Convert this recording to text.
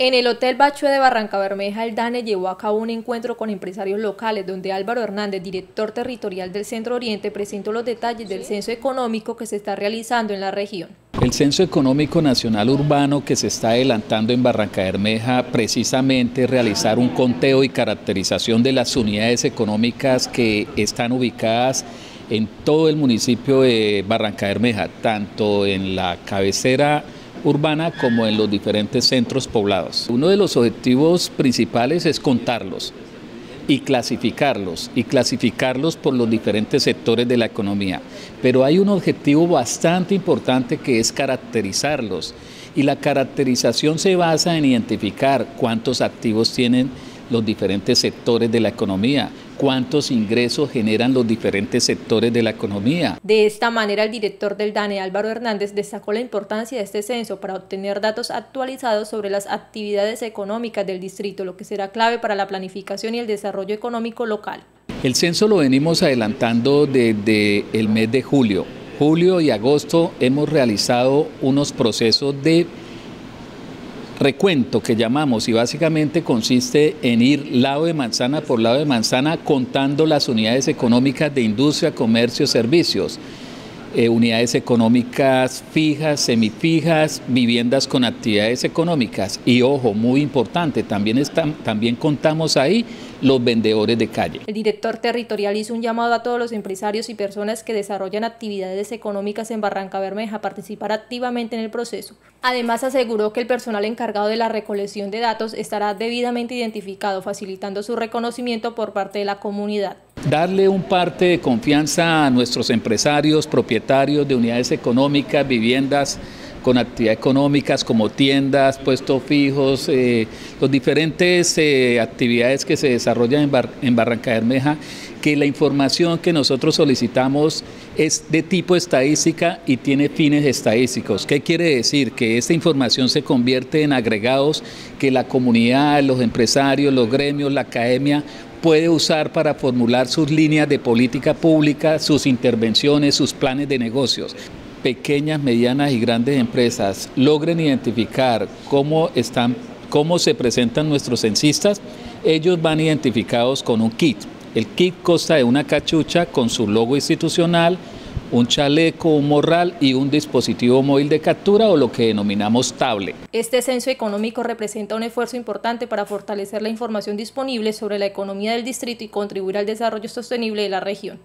En el Hotel Bachue de Barranca Bermeja, el DANE llevó a cabo un encuentro con empresarios locales donde Álvaro Hernández, director territorial del Centro Oriente, presentó los detalles del censo económico que se está realizando en la región. El Censo Económico Nacional Urbano que se está adelantando en Barranca Bermeja precisamente realizar un conteo y caracterización de las unidades económicas que están ubicadas en todo el municipio de Barranca Bermeja, tanto en la cabecera urbana como en los diferentes centros poblados. Uno de los objetivos principales es contarlos y clasificarlos, y clasificarlos por los diferentes sectores de la economía. Pero hay un objetivo bastante importante que es caracterizarlos, y la caracterización se basa en identificar cuántos activos tienen los diferentes sectores de la economía, cuántos ingresos generan los diferentes sectores de la economía. De esta manera, el director del DANE, Álvaro Hernández, destacó la importancia de este censo para obtener datos actualizados sobre las actividades económicas del distrito, lo que será clave para la planificación y el desarrollo económico local. El censo lo venimos adelantando desde el mes de julio. Julio y agosto hemos realizado unos procesos de recuento que llamamos y básicamente consiste en ir lado de manzana por lado de manzana contando las unidades económicas de industria, comercio, servicios. Eh, unidades económicas fijas, semifijas, viviendas con actividades económicas. Y ojo, muy importante, también, están, también contamos ahí los vendedores de calle. El director territorial hizo un llamado a todos los empresarios y personas que desarrollan actividades económicas en Barranca Bermeja a participar activamente en el proceso. Además aseguró que el personal encargado de la recolección de datos estará debidamente identificado, facilitando su reconocimiento por parte de la comunidad darle un parte de confianza a nuestros empresarios, propietarios de unidades económicas, viviendas con actividades económicas como tiendas, puestos fijos, eh, las diferentes eh, actividades que se desarrollan en, en Barranca Bermeja, que la información que nosotros solicitamos es de tipo estadística y tiene fines estadísticos. ¿Qué quiere decir? Que esta información se convierte en agregados que la comunidad, los empresarios, los gremios, la academia puede usar para formular sus líneas de política pública, sus intervenciones, sus planes de negocios. Pequeñas, medianas y grandes empresas logren identificar cómo están, cómo se presentan nuestros censistas, ellos van identificados con un kit. El kit consta de una cachucha con su logo institucional, un chaleco, un morral y un dispositivo móvil de captura o lo que denominamos table. Este censo económico representa un esfuerzo importante para fortalecer la información disponible sobre la economía del distrito y contribuir al desarrollo sostenible de la región.